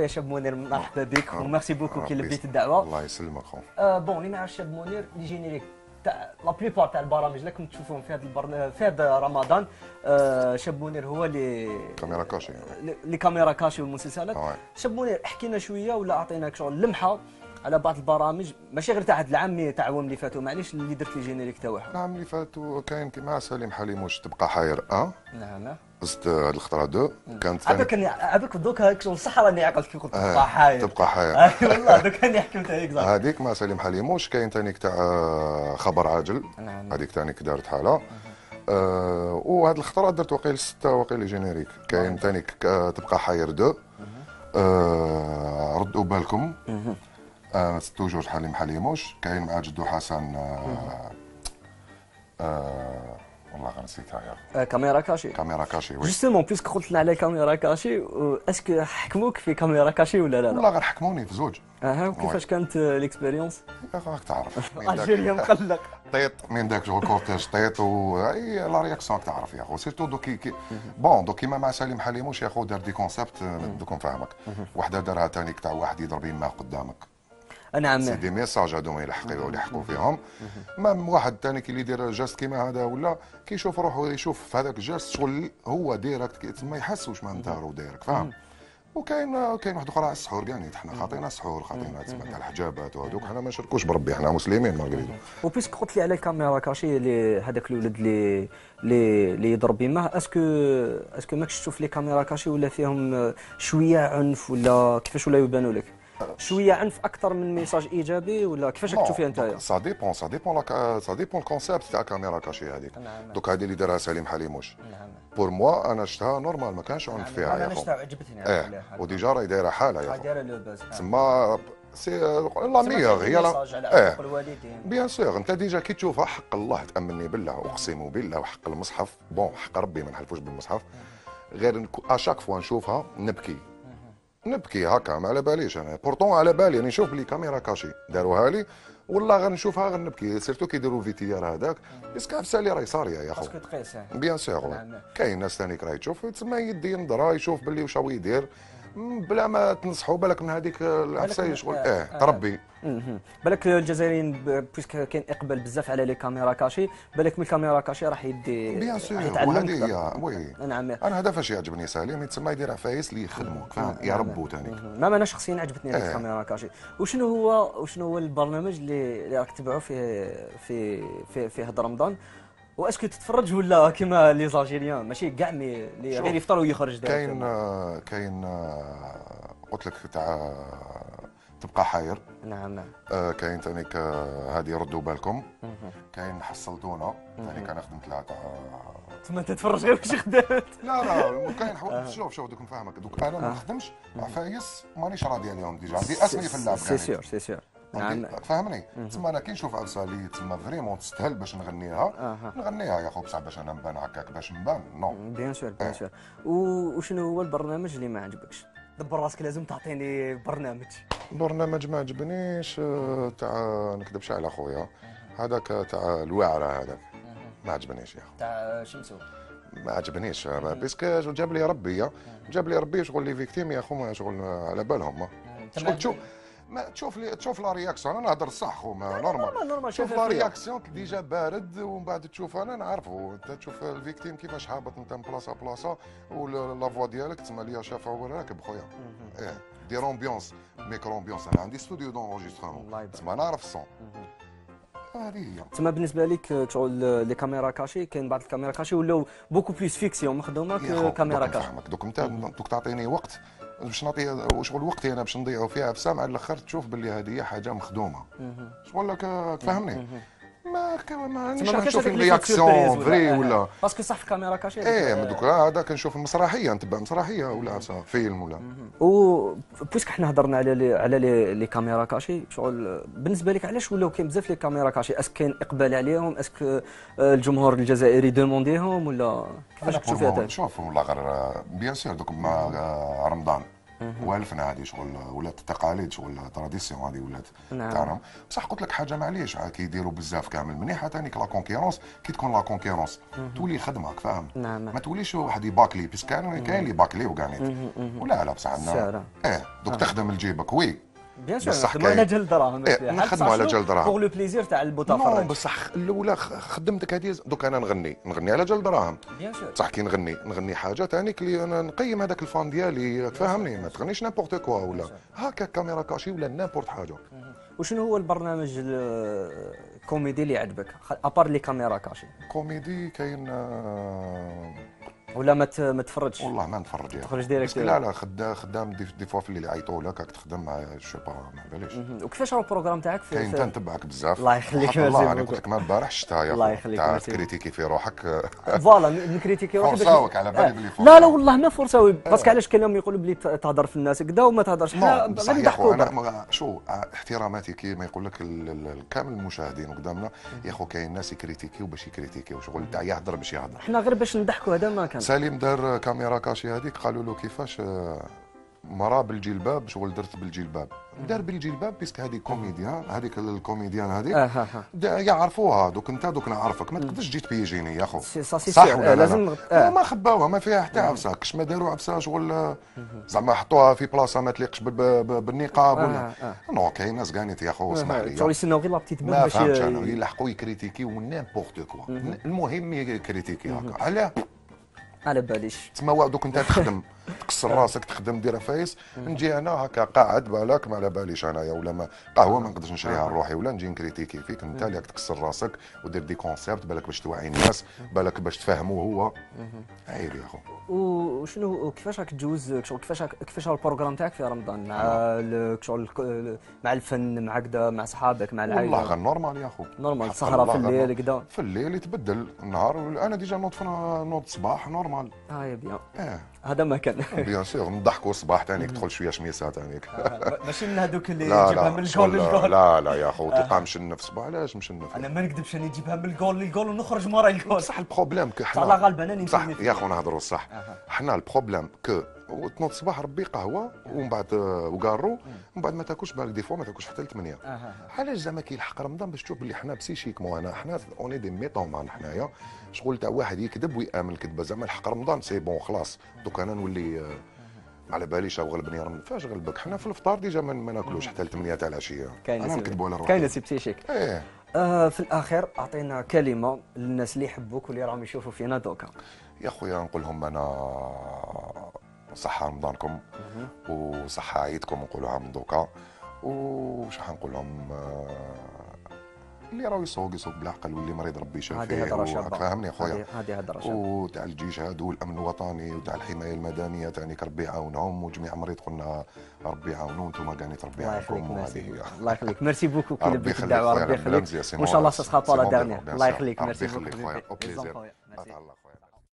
يا شاب منير مرحبا بك. و merci beaucoup كي لبيت. الدعوة. الله يسلمك خو آه bon اللي ما يعرفش شاب منير les génériques. تاع la plupart تاع البرامج اللي كنت تشوفوهم في هذا البرنامج في هذا رمضان. آه شاب منير هو les caméras cachées les caméras cachées والمسلسلات. آه. شاب منير حكينا شوية ولا أعطيناك شغل؟ لمحة على بعض البرامج ماشي غير تاع هذا العام تاع العوام اللي فاتوا معليش اللي درت les génériques تاعها العام اللي فات كاين كيما سليم حليموش تبقى حاير أه؟ نعم. زدت هاد الخطرة دو كانت عباك اني عباك دوك هاك صح راني عقلت كي قلت تبقى حاير تبقى حاير أي والله دوك اني حكمت هيك زعما هذيك مع سليم حليموش كاين تانيك تاع آه، خبر عاجل. نعم. هذيك تانيك دارت حالة. آه وهاد الخطرة درت وقيل ستة وقيل جينيريك. كاين تانيك آه، تبقى حاير دو. آه ردوا بالكم. آه توجور حليم حليموش. كاين مع جدو حسن آه آه والله نسيتها يا آه، كاميرا كاشي. كاميرا كاشي وي. جوستومون بيسك قلت لنا على كاميرا كاشي اسكو حكموك في كاميرا كاشي ولا لا؟ لا والله غير حكموني في زوج. أها وكيفاش كانت ليكسبيريونس راك تعرف. الجيريا مقلق. طيط من داك؟ جو كورتيج طيط و أي لا رياكسيون راك تعرف يا خو سيرتو دوكي كي بون دوك كيما مع سليم حليموش يا خو دار دي كونسيبت دوك نفهمك وحدة دارها تانيك تاع واحد يضرب يما قدامك. نعم. des messages هذوما يلحقوا يلحقوا فيهم. même واحد تاني كي اللي يدير geste كيما هذا ولا كيشوف روحه يشوف في هذاك ال geste شغل هو direct تسمى يحس واش ما دارو دايرك فاهم؟ وكاين كاين واحد أخرى على السحور كاع حنا خاطينا السحور خاطينا تسمى تاع الحجابات وهذوك حنا ما نشركوش بربي حنا مسلمين malgré tout و puisque قلت لي على ال caméra cachée اللي هذاك الولد اللي اللي اللي يضرب يماه est-ce que est-ce que ماكش تشوف les caméras cachées ولا فيهم شوية عنف ولا كيفاش ولا يبانوا لك؟ شوية عنف أكثر من message إيجابي ولا كيفاش راك تشوفها انت ça dépend ça dépend ça dépend ال concept تاع caméra cachée هذيك نعم. دوك هذه اللي دارها سليم حليموش نعم pour moi أنا شفتها normal ما كانش عنف فيها أنا يا نشتاع عجبتني آه و déjà راهي دايره حاله يا دايره le buzz تسمى c'est la meilleure هي لا الوالدين. bien sûr انت déjà كي تشوفها حق الله تأمني بالله أقسم بالله وحق المصحف. bon حق ربي ما نحلفوش بالمصحف. غير à chaque fois نشوفها نبكي. نبكي هكا ما على باليش أنا. pourtant على بالي راني نشوف بلي caméra cachée. داروها لي. والله غير نشوفها غير نبكي surtout كي يديروا فيتيار هذاك. parce que عفسه اللي راهي صاريه يا خو. bien نعم. كاين ناس ثاني راهي تشوف. تسمى يدي نظره يشوف باللي واش هو يدير. بلا ما تنصحوا بالك من هذيك العفسه من- شغل. آه، آه آه. تربي. مهم. بالك الجزائريين puisque كاين إقبال بزاف على les caméras cachées بالك من ال caméra cachée راح يدي bien sûr وهذه oui. نعم. أنا هذا فاش يعجبني سالم يتسمى يدير عفايس اللي يخدموك فاهم يربوا ثاني ما أنا شخصيا عجبتني هذيك آه. ال caméra cachée. وشنو هو وشنو هو البرنامج اللي راك تبعوه في في في في هذا رمضان؟ و est-ce que تتفرج ولا كيما les Algériens ماشي كاع mais اللي شوف، غير يفطر ويخرج. كاين آه، كاين آه، قلت لك تاع تبقى حاير. نعم آه، كاين ثاني هذه ردوا بالكم. كاين حصلتونا ثاني كان خدمت لها تاع ثم تتفرج غير واش خدمت. لا لا كاين حوايج شوف شوف دوك نفهمك. دوك أنا ما نخدمش عفايس مانيش راضي عليهم déjà. عندي اسمي في اللعب c'est sûr c'est sûr. نعم فهمني. تسمى أنا كي نشوف عفسه اللي تسمى vraiment تستاهل باش نغنيها نغنيها يا خو بصح باش أنا نبان هكاك باش نبان. non bien sûr bien sûr وشنو هو البرنامج اللي ما عجبكش؟ دبر راسك لازم تعطيني برنامج. برنامج ما عجبنيش آه، تاع نكذبش على خويا. هذاك تاع الوعرة هذاك ما عجبنيش يا خو تاع شمسو ما عجبنيش ما puisque جاب لي ربي يا. جاب لي ربي شغل les victimes يا خو شغل على بالهم. شغل تشوف ما تشوف لي تشوف لا réaction أنا نهضر صح خو ما normal، normal شوف لا. réaction déjà بارد ومن بعد تشوف أنا نعرفه أنت تشوف ال victime كيفاش هابط أنت من بلاصة بلاصه ولا فوا ديالك تسمى ليا شافه هو راكب خويا إيه دير امبيونس ميكرو امبيونس أنا عندي استوديو الله دونجسترمون يبارك. تسمى نعرف الصون هذه هي. تما بالنسبة لك شغل لي كاميرا كاشي كاين بعض الكاميرا كاشي ولاو بوكو بليس فيكسيون مخدومه كاميرا كاشي دوك انت دوك تعطيني وقت. باش نعطي شغل وقتي أنا باش نضيعوا فيها بسام على الأخر تشوف باللي هذه حاجة مخدومة. شغل لك تفهمني. ما ما كاينش نشوف هذاك اللي فيه رياكسيون surprise فري آه. ولا. parce que صح في ال caméra cachée إيه ما دوك هذا كنشوف مسرحيه نتبع مسرحية ولا فيلم ولا. و puisque حنا هضرنا على لي على لي, les caméras cachées شغل بالنسبة لك علاش ولاو كاين بزاف les caméras cachées est-ce que كاين إقبال عليهم؟ est-ce que آه، الجمهور الجزائري demander هم ولا؟ كيفاش pour انت شوف والله غير bien sûr دوك مع آه، رمضان. والفنا هذه شغل ولات التقاليد شغل tradition هذه ولات نعم. تاعنا. بصح قلت لك حاجة معليش كيديروا بزاف كامل. مليحه تانيك la concurrence كي تكون la concurrence تولي خدمك فاهم؟ نعم. ما توليش واحد يباكلي بس كان كاين اللي باكليو كاع نيت ولا لا بصح عندنا سارة. آه. دوك تخدم لجيبك. وي. بيان سور نخدموا على جال دراهم. نخدموا على جال دراهم. بوغ لو بليزير تاع نو المتفرج بصح الأولى خدمتك هذه دوك أنا نغني. نغني على جال دراهم. بيان سور بصح كي نغني نغني حاجة تانيك اللي أنا نقيم هذاك الفان ديالي. تفهمني ما تغنيش نابورت كوا ولا. هكا كاميرا كاشي ولا نابورت حاجة. وشنو هو البرنامج ال- الكوميدي اللي عجبك أبار لي كاميرا كاشي. كوميدي كاين آه، ولا ما ما تفرجش والله ما نتفرج يا تخرج. ديريكت. لا لا خدام خدام دي, دي فوا في الليل يعيطوا لك راك تخدم مع شو با ما باليش مهم. وكيفاش هو البروغرام تاعك في, كاين تنتبعك بزاف الله يخليك، الله أنا. قلت لك ما البارح شتا يا الله. يخليك، تاع. تكريتيكي في روحك فوالا نكريتيكي روحي فرصاوك على بالي آه. بلي لا. لا والله ما فرصاوي باسكو علاش كاين يقولوا بلي تهضر في الناس كدا وما تهضرش حنا يا نضحكوا أنا شو احتراماتي كيما يقول لك كامل المشاهدين قدامنا يا خو كاين ناس ي critiquer و باش ي critiquer و شغل تاع يهضر باش يهضر حنا غير باش نضحكوا هذا ما كان سليم دار caméra cachée هذيك قالوا له كيفاش؟ آه، مرا بالجلباب شغل درت بالجلباب. دار بالجلباب puisque هذه comédienne هذيك ال comédienne هذيك دا- يعرفوها دوك انت دوك نعرفك. ما تقدرش تجي تبيجيني يا خو. صح. ولا آه، لا؟ لازم لا؟ آه. ما خباوها ما فيها حتى عفسة. كش ما داروا عفسة شغل آه، زعما حطوها في بلاصة ما تليقش بالنقاب ولا. آه، آه. non كاين ناس قانيت يا خو اسمح شغل لي يستناو غير la petite panne ما فهمتش أنا. يلحقوا ي critiquer و n'importe quoi. المهم ي critiquer هكا. علاه على باليش. تسمى دوك انت تخدم. تكسر راسك تخدم دير فايس نجي أنا هكا قاعد بالك ما على باليش أنايا ولا ما. قهوة ما نقدرش نشريها لروحي ولا نجي ن critiquer فيك. أنت اللي راك تكسر راسك ودير des concepts بالك باش توعي الناس بالك باش تفهموا هو. عيب يا خو وشنو وكيفاش راك تجوز شغل كيفاش كيفاش ال programme تاعك في رمضان؟ مع ال- شغل الك- مع الفن مع كدا مع صحابك مع والله العائله غير normal يا خو normal سهرة في الليل كدا في الليل يتبدل. النهار أنا déjà نوض في نوض صباح normal آه يا bien آه هذا ما كان. bien sûr نضحكوا الصباح تانيك تدخل شوية شميسة تانيك. ماشي من هذوك اللي لا من الجول للجول. لا لا يا خو تلقى مشنف صباح علاش مشنف أنا ما نكذبش أنا نجيبها من الجول للجول ونخرج مورا الجول. بصح ال problème que على غالب أنا صح نمشي يا خو نهضروا أها. حنا ال problème que تنوض الصباح ربي قهوة ومن بعد آه، وكارو ومن بعد ما تاكلش بالك des fois ما تاكلش حتى ل 8 أها. علاش زعما كيلحق رمضان باش تشوف بلي حنا psychiquement أنا؟ حنا on est des mythomanes حنايا. شغل تاع واحد يكذب ويأمن الكذبة. زعما الحق رمضان c'est bon خلاص. دوك أنا نولي آه، ما على باليش أو غلبني رمضان فاش غلبك؟ حنا في الفطار déjà ما ناكلوش حتى ل 8 تاع العشية. أنا نكذبوا على روحي. كاين ناس psychique. إيه. آه في الاخير أعطينا كلمة للناس اللي يحبوك واللي راهم يشوفوا فينا دوكا. يا خويا نقول لهم أنا صحة رمضانكم وصحة عيدكم نقولوها من دوكا. وش حنقول لهم؟ آه، اللي راهو يسوق يسوق بالعقل واللي مريض ربي هذه يشافيه هضره و- شابة. فاهمني يا هذه- خويا هذه هضره شابة. وتاع الجيش هادو والأمن الوطني وتاع الحماية المدنية تانيك ربي يعاونهم وجميع مريض قلنا ربي يعاونهم وأنتم قانيت ربي الله يخليك يعاونكم هي. الله يخليك. merci beaucoup كي لبيت الدعوة ربي يخليك. وان شاء الله سا سخا لا الله. يخليك ميرسي بوكو.